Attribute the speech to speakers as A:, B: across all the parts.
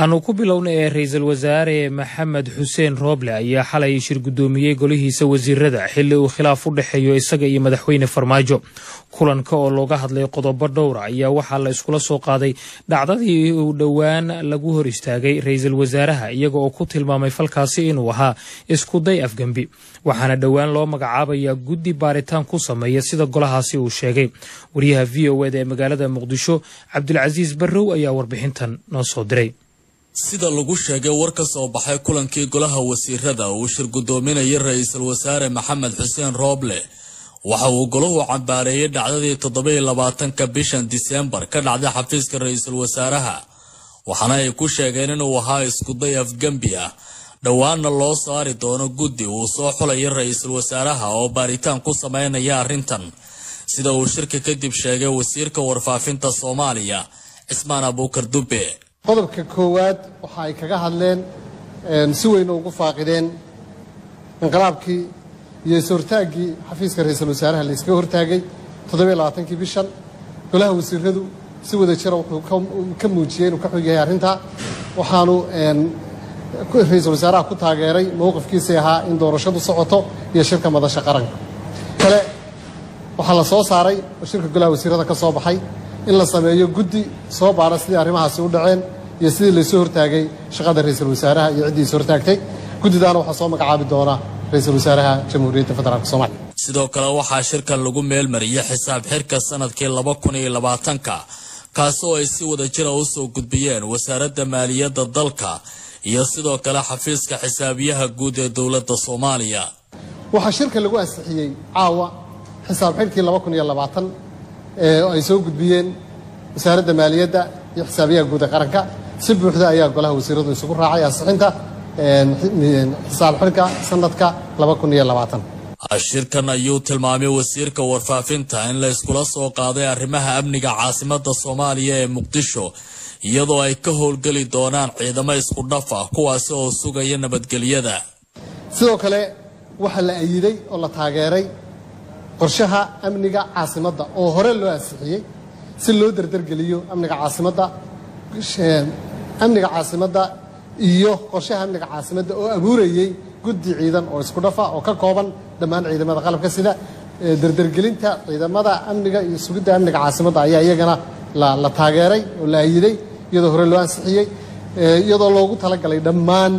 A: aanu ku bilowna ee ra'iisul wasaare maxamed xuseen rooble ayaa xalay shir guddoomiyey golihiisa wasiirada xilli uu khilaaf u dhexeeyo isaga iyo madaxweyne farmaajo. Kulanka oo looga hadlay qodobo dhowra ayaa waxaa la iskula soo qaaday dhacdadii uu dhowaan lagu hor istaagay ra'iisul wasaaraha iyaga oo ku tilmaamay falkaasi inuu ahaa iskuday afgembi waxaana dhowaan loo magacaabayaa guddi baaritaan ku sameeya sida golahaasi uu sheegay. Wariyaha v o eda ee magaalada muqdisho cabdulcasiis barrow ayaa warbixintan noo soo diray
B: sida lagu sheegay war ka soo baxay kulankii golaha wasiirada uu shir guddoominayay ra'iisul wasaare maxamed xuseen rooble. Waxa uu golahu cambaareeyey dhacdadii toddobiyo labaatanka bishan diseembar ka dhacday xafiiska ra'iisul wasaaraha. Waxaana ay ku sheegeen inuu ahaa iskuday afgembi ah. Dhowaanna loo saari doono guddi uu soo xulaya ra'iisul wasaaraha oo baaritaan ku sameynaya arrintan. Sida uu shirka kadib sheegay wasiirka warfaafinta soomaaliya cismaan abuukar dubbe
C: qodobka koowaad waxa ay kaga hadleen si weyna ugu faaqideen inqilaabkii iyo is-hortaaggii xafiiska ra'iisul wasaaraha la iskaga hortaagay toddobiyo labaatankii bishan. Golaha wasiiradu si wada jira wuxuu ka muujiyey inuu ka xog yahay arrintaa waxaanu ra'iisul wasaaraha ku taageeray mowqifkiisii ahaa in doorashadu socoto iyo shirka madasha qaranka. Kale waxaa la soo saaray oo shirka golaha wasiirada ka soo baxay in la sameeyo guddi soo baara sidii arrimahaasi u dhaceen iyo sidii laysoo hortaagay shaqada ra'iisul wasaaraha iyo ciddii is hortaagtay. Guddidaana waxaa soo magacaabi doona ra'iisul wasaaraha jamhuuriyadda federaalk soomaliya
B: sidoo kale waxaa shirkan lagu meelmariyey xisaab xirka sannadkii laba kun iyo labaatanka kaasi oo ay si wada jira u soo gudbiyeen wasaaradda maaliyadda dalka iyo sidoo kale xafiiska xisaabiyaha guud ee dowladda soomaaliya.
C: Waxaa shirka lagu ansixiyey caawa xisaab xirkii laba kun iyo labaatan ay soo gudbiyeen wasaaradda maaliyadda iyo xisaabiyaha guud ee qaranka. Si buuxda ayaa golaha wasiiradu isugu raacay ansixinta xisaab xirka sanadka laba kun iyo labaatan.
B: Shirkan ayuu tilmaamay wasiirka warfaafinta in la iskula soo qaaday arrimaha amniga caasimadda soomaaliya ee muqdisho iyadoo ay ka howlgeli doonaan ciidamo isku dhaf ah kuwaasi oo sugaya nabadgelyada.
C: Sidoo kale waxaa la ayiday oo la taageeray qorshaha amniga caasimadda oo hore loo ansixiyey si loo derdergeliyo amniga caasimadda amniga caasimadda iyo qorshaha amniga caasimadda oo abuurayey guddi ciidan oo isku dhafa oo ka kooban dhammaan ciidamada qalabka sida derdergelinta ciidamada amniga iyo sugidda amniga caasimadda ayaa iyagana la taageeray oo la ayiday iyadoo hore loo ansixiyey iyadoo loogu talagalay dhammaan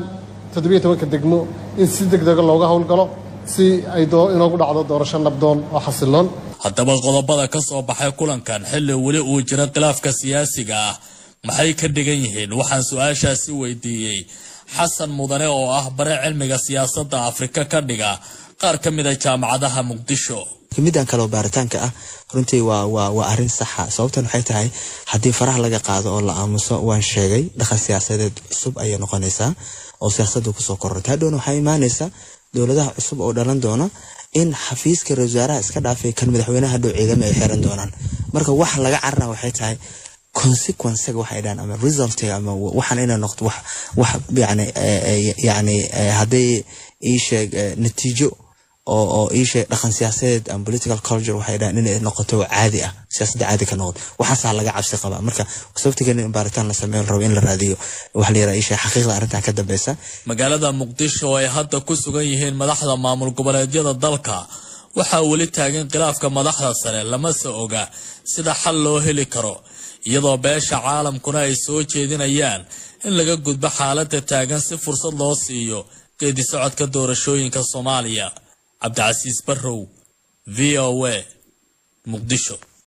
C: toddobiyo tobanka degmo in si deg dega looga howlgalo si ay inoogu dhacdo doorasho nabdoon oo xasiloon.
B: Haddaba qodobada ka soo baxay kulankan xilli weli uu jiro khilaafka siyaasiga ah maxay ka dhigan yihiin? Waxaan su'aashaasi weydiiyey. Xasan mudane oo ah bare cilmiga siyaasadda afrika ka dhiga qaar ka mid a jaamacadaha muqdisho.
D: Midaan kaleo baaritaanka ah runtii waa arrin saxa. Sababtan waxay tahay haddii faraha laga qaado oo la aamuso waan sheegay dhaqan siyaasadeed cusub ayay noqonaysaa oo siyaasadda ku soo kororta hadhowna waxaa imaanaysa dowladaha cusub oo dhalan doona in xafiiska ra'isul wasaaraha iska dhaafay kan madaxweynaha hadhow ciidama ay xiran doonaan. Marka waxa laga carara waxay tahay consequencega waxay dhahan ama resultiga ama waxaan inay noqdo wax wax yani yani hadday ii sheeg natiijo oo oo ii sheeg dhaqan siyaasadeed ama political culture waxay dhahan inay noqoto caadi ah. Siyaasadda caadi ka noqdo waxaasaa laga cabsi qabaa. Marka sababtigeena in baaritaan la sameeyo rabo in la raadiyo waxa la yaraha ii sheeg xaqiiqda arrintan ka dambeysa
B: magaalada muqdisho oo ay hadda ku sugan yihiin madaxda maamul goboleedyada dalka. Waxaa weli taagan khilaafka madaxda sare lamase oga sida xal loo heli karo iyadoo beesha caalamkuna ay soo jeedinayaan in laga gudbo xaaladda taagan si fursad loo siiyo geedi socodka doorashooyinka soomaaliya cabdicasiis barrow v o a muqdisho